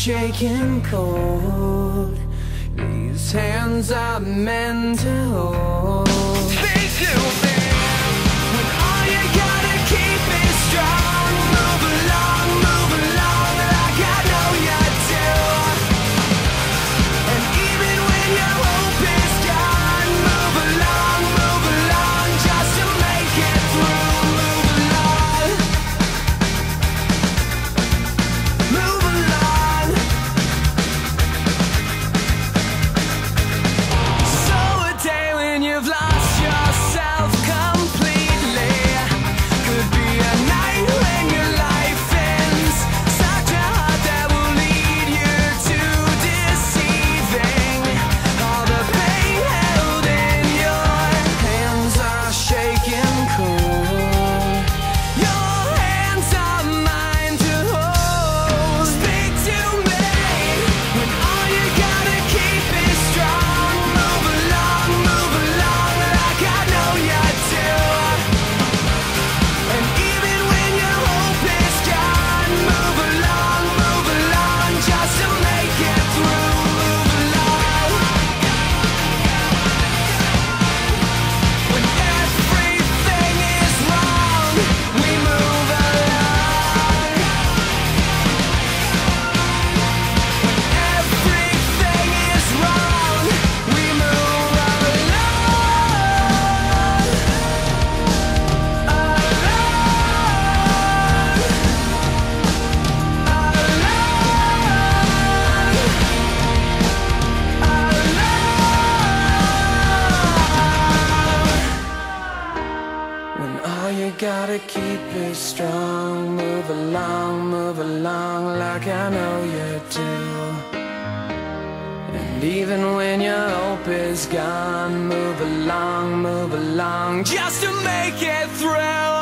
shaking cold. These hands are meant to hold. Things you When all you gotta keep is strong Move along, move along like I know you do. And even when your hope is gone Move along, move along just to make it through.